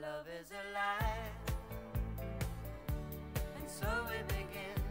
love is a lie, And so we begin.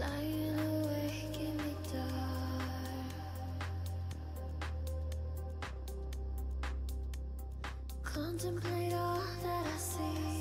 Lying awake in the dark. Contemplate all that I see.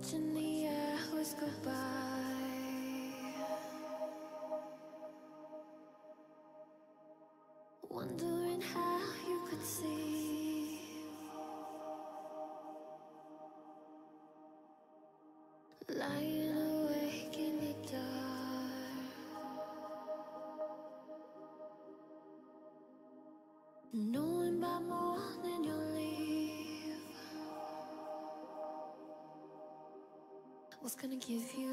Watching the hours go by Wonder gonna give you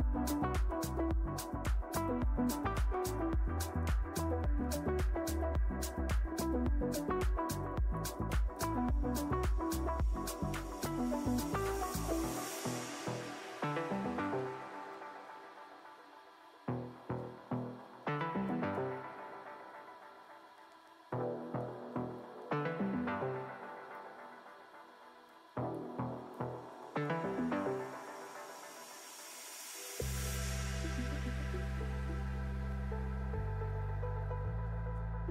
Thank